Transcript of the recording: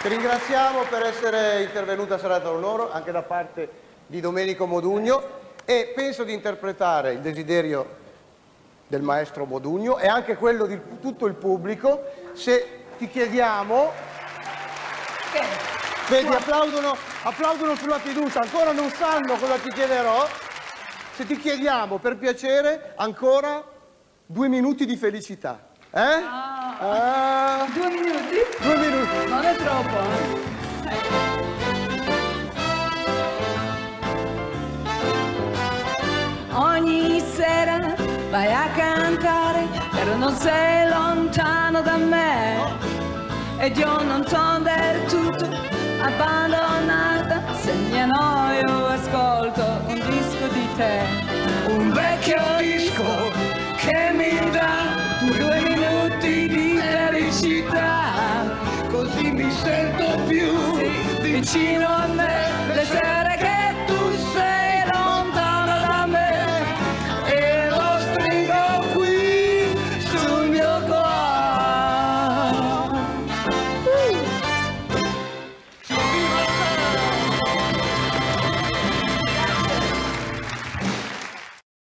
Ti ringraziamo per essere intervenuta a Serata d'Onore anche da parte di Domenico Modugno e penso di interpretare il desiderio del maestro Modugno e anche quello di tutto il pubblico se ti chiediamo vedi applaudono, applaudono sulla fiducia ancora non sanno cosa ti chiederò se ti chiediamo per piacere ancora due minuti di felicità eh? Ah. Ah. Non è troppo, eh? Ogni sera vai a cantare, però non sei lontano da me. Ed io non sono del tutto abbandonata, se mi annoio ascolto un disco di te. vicino a me, le sei